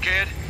kid.